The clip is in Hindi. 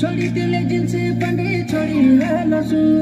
छोडी त्यसले जिन्से पनि छोडी लसु